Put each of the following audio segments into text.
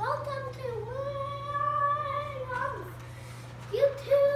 Welcome to William YouTube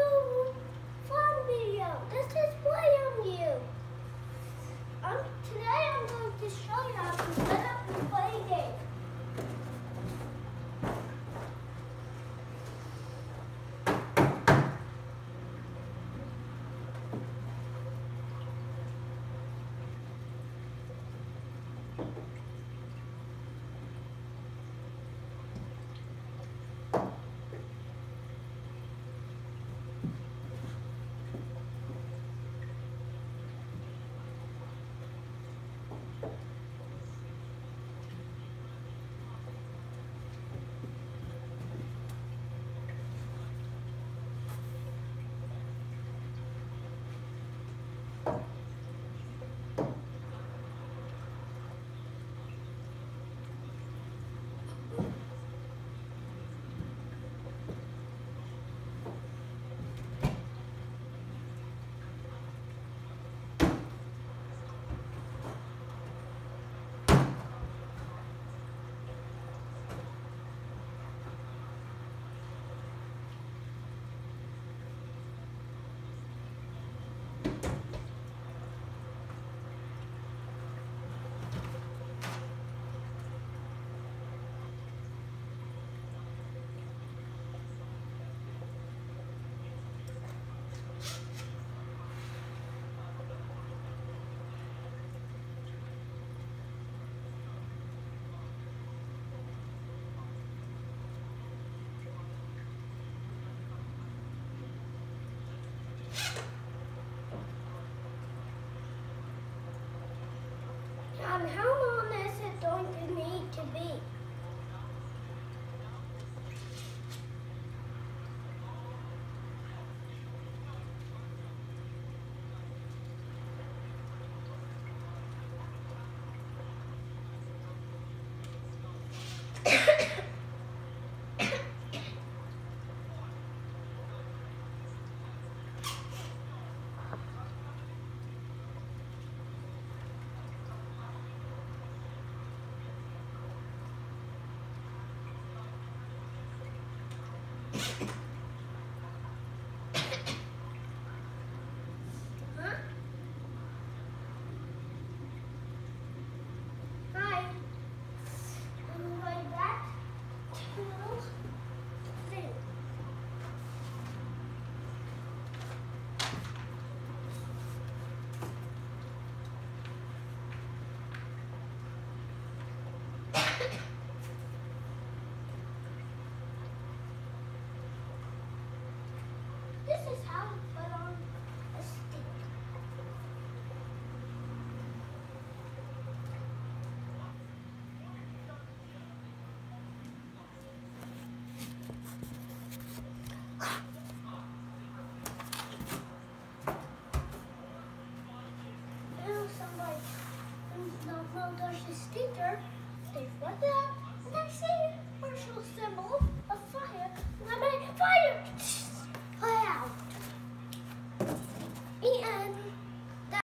Um, how Sticker. teacher, for that, and I see partial symbol